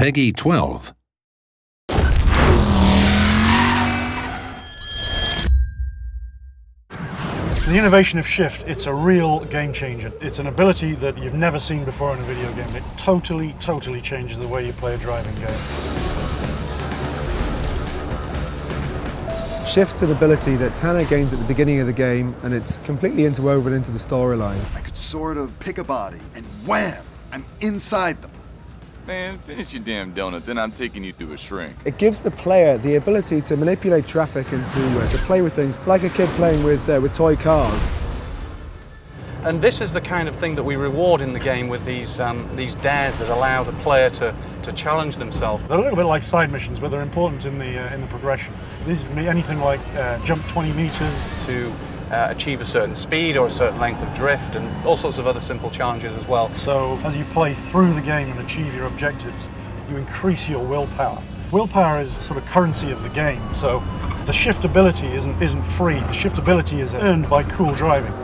Peggy 12. The innovation of Shift, it's a real game changer. It's an ability that you've never seen before in a video game. It totally, totally changes the way you play a driving game. Shift's an ability that Tanner gains at the beginning of the game, and it's completely interwoven into the storyline. I could sort of pick a body, and wham, I'm inside them. Man, finish your damn donut, then I'm taking you to a shrink. It gives the player the ability to manipulate traffic and to, uh, to play with things like a kid playing with, uh, with toy cars. And this is the kind of thing that we reward in the game with these, um, these dares that allow the player to, to challenge themselves. They're a little bit like side missions, but they're important in the, uh, in the progression. These anything like uh, jump 20 meters. To uh, achieve a certain speed or a certain length of drift and all sorts of other simple challenges as well. So as you play through the game and achieve your objectives, you increase your willpower. Willpower is sort of currency of the game, so the shift ability isn't, isn't free. The shift ability is earned by cool driving.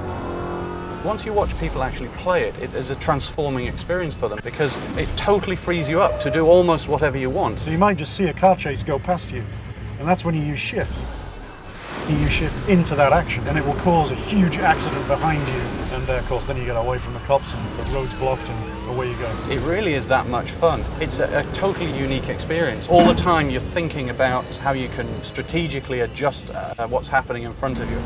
Once you watch people actually play it, it is a transforming experience for them because it totally frees you up to do almost whatever you want. So you might just see a car chase go past you, and that's when you use shift you shift into that action and it will cause a huge accident behind you and uh, of course then you get away from the cops and the road's blocked and away you go. It really is that much fun. It's a, a totally unique experience. All the time you're thinking about how you can strategically adjust uh, what's happening in front of you.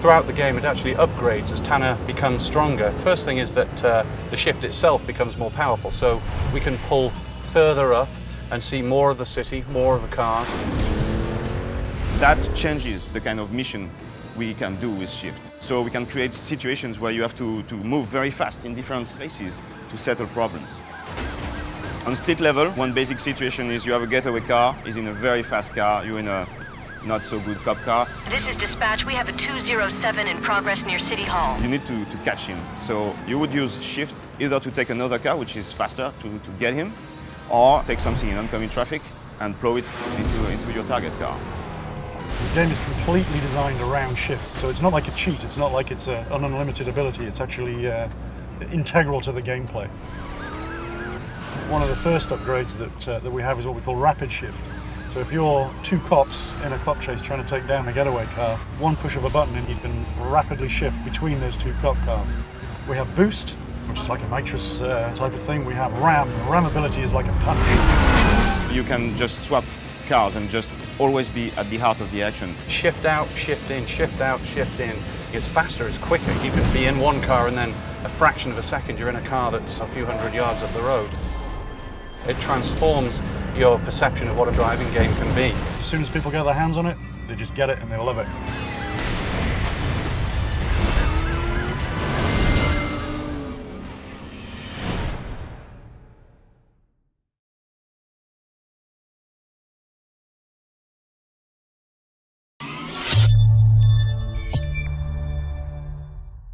Throughout the game, it actually upgrades as Tanner becomes stronger. First thing is that uh, the shift itself becomes more powerful, so we can pull further up and see more of the city, more of the cars. That changes the kind of mission we can do with Shift. So we can create situations where you have to, to move very fast in different spaces to settle problems. On street level, one basic situation is you have a getaway car, is in a very fast car, you're in a not so good cop car. This is dispatch. We have a 207 in progress near City Hall. You need to, to catch him. So you would use shift either to take another car, which is faster, to, to get him, or take something in oncoming traffic and plow it into, into your target car. The game is completely designed around shift, so it's not like a cheat, it's not like it's a, an unlimited ability, it's actually uh, integral to the gameplay. One of the first upgrades that, uh, that we have is what we call rapid shift. So if you're two cops in a cop chase trying to take down a getaway car, one push of a button and you can rapidly shift between those two cop cars. We have boost, which is like a nitrous uh, type of thing. We have ram. Ram ability is like a punch. You can just swap cars and just always be at the heart of the action. Shift out, shift in, shift out, shift in. It's faster, it's quicker. You can be in one car and then a fraction of a second you're in a car that's a few hundred yards up the road. It transforms your perception of what a driving game can be. As soon as people get their hands on it, they just get it and they love it.